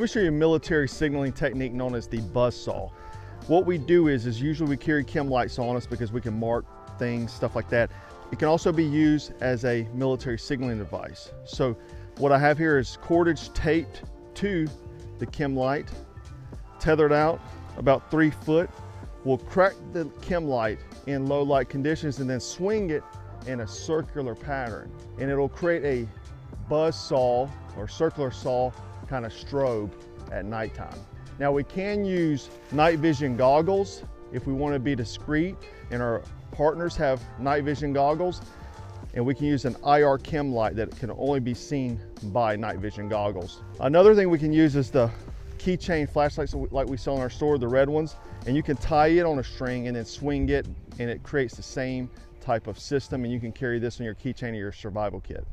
Let me show you a military signaling technique known as the buzz saw. What we do is, is usually we carry chem lights on us because we can mark things, stuff like that. It can also be used as a military signaling device. So what I have here is cordage taped to the chem light, tethered out about three foot. We'll crack the chem light in low light conditions and then swing it in a circular pattern. And it'll create a buzz saw or circular saw kind of strobe at nighttime. Now we can use night vision goggles if we want to be discreet and our partners have night vision goggles and we can use an IR chem light that can only be seen by night vision goggles. Another thing we can use is the keychain flashlights like we sell in our store, the red ones, and you can tie it on a string and then swing it and it creates the same type of system and you can carry this in your keychain or your survival kit.